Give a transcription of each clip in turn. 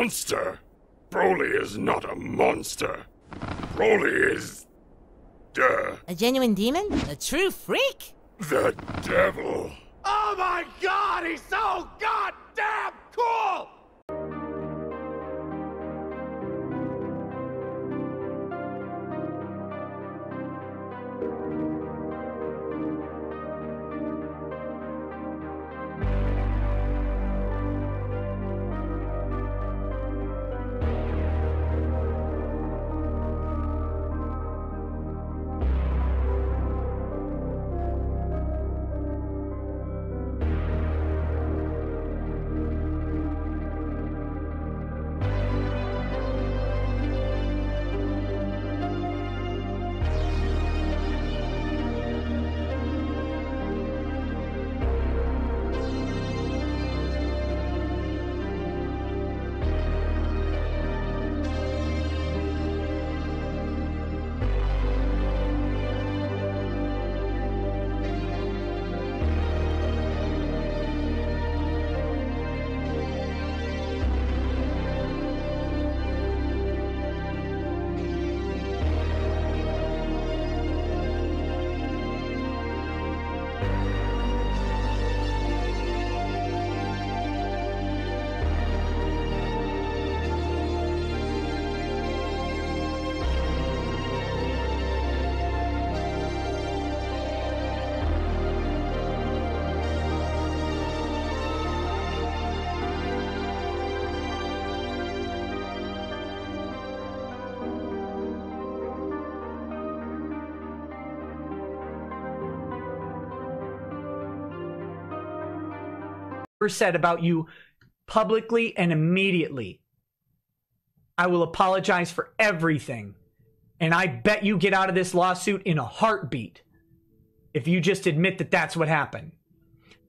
Monster? Broly is not a monster. Broly is. Uh, A genuine demon? A true freak? the devil. Oh my god, he's so goddamn cool! Said about you publicly and immediately. I will apologize for everything. And I bet you get out of this lawsuit in a heartbeat if you just admit that that's what happened.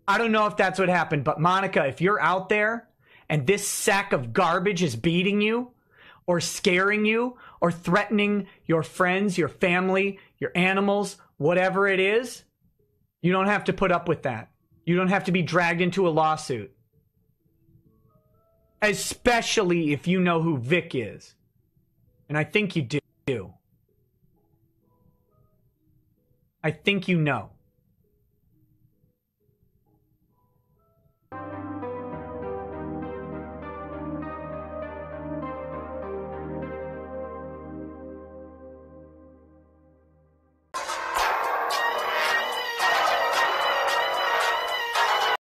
I don't know if that's what happened, but Monica, if you're out there and this sack of garbage is beating you or scaring you or threatening your friends, your family, your animals, whatever it is, you don't have to put up with that. You don't have to be dragged into a lawsuit. Especially if you know who Vic is. And I think you do. I think you know.